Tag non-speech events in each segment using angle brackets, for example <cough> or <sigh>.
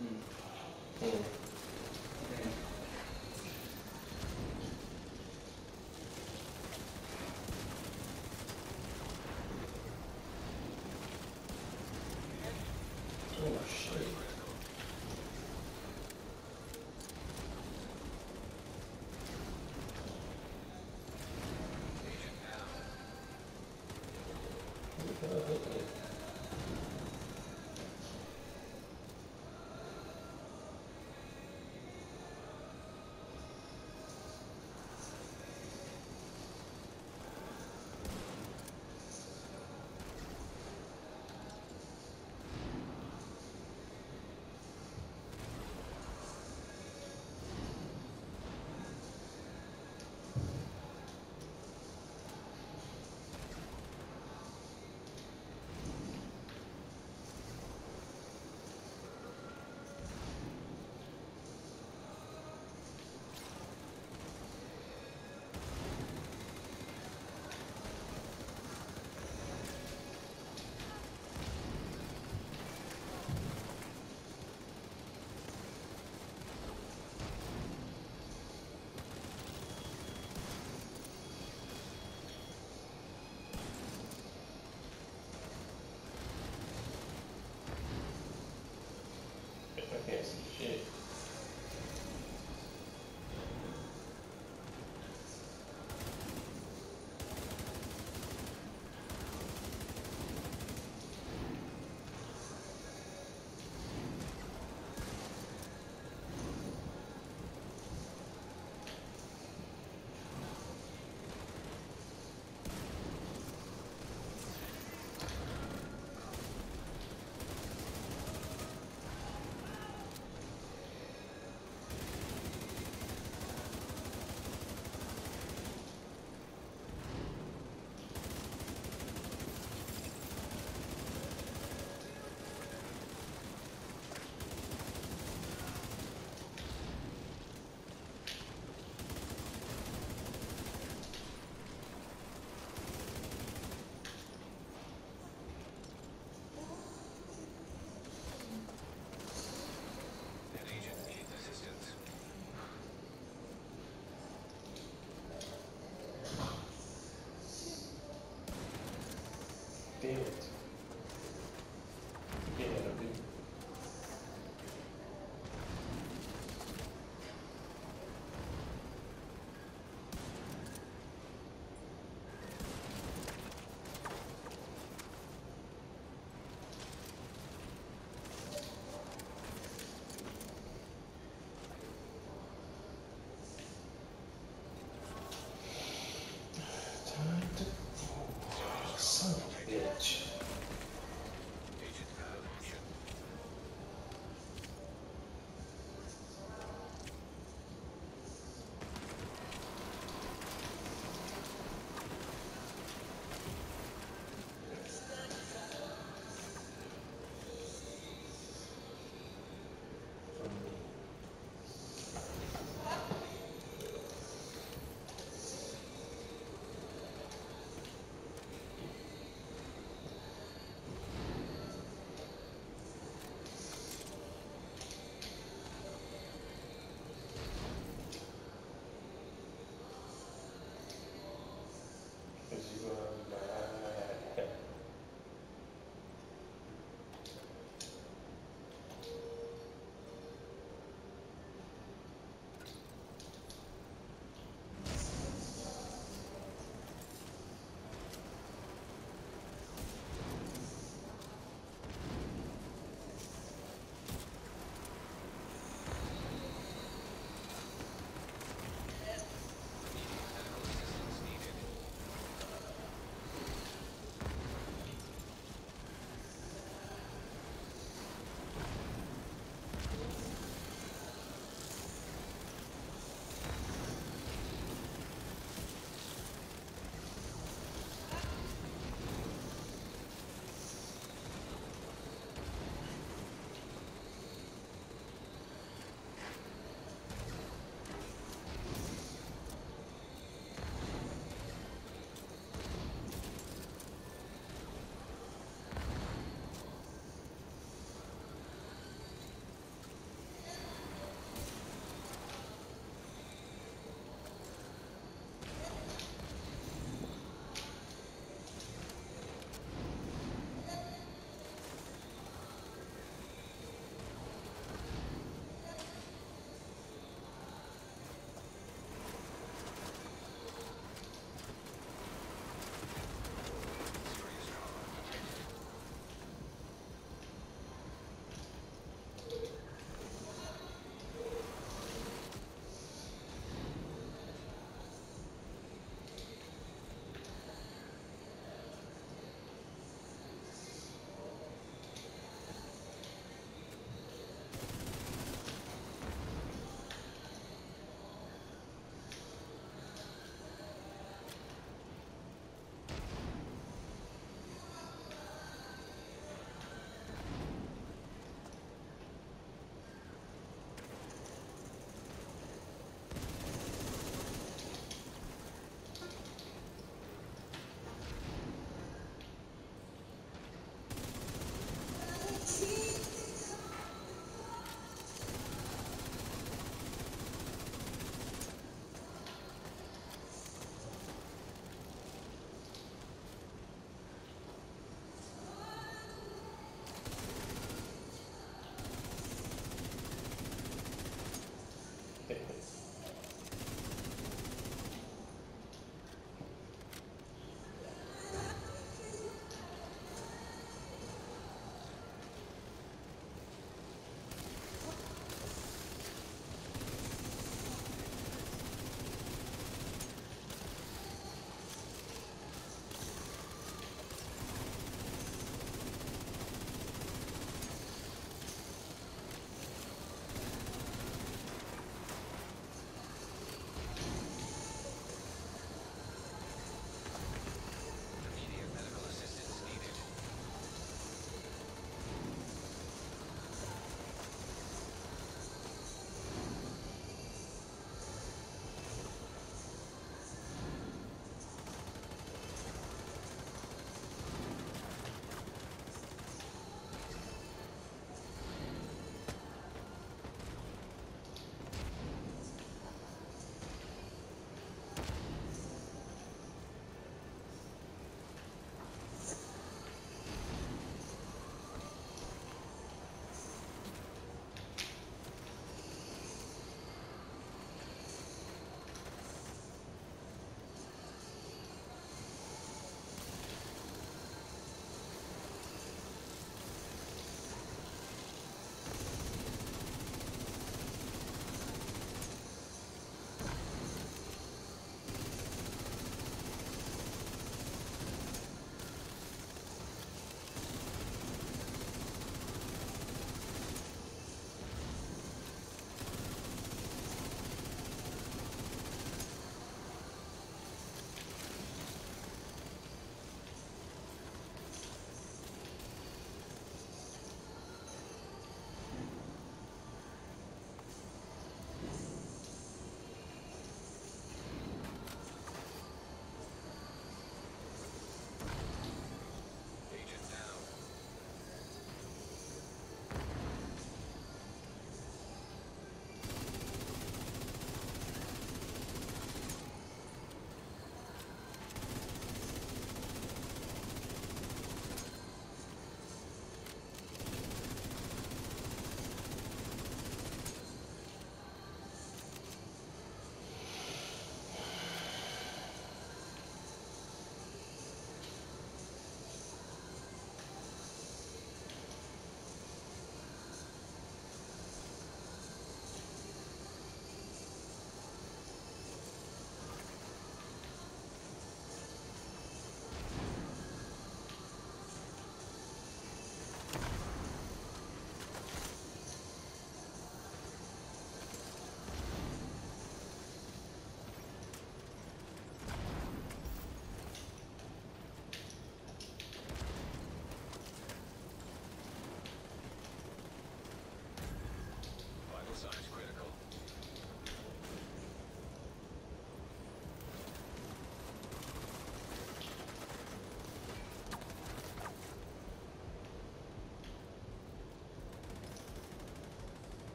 Mm.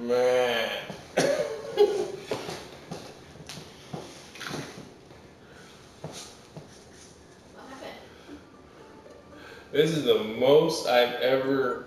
Man. <laughs> This is the most I've ever.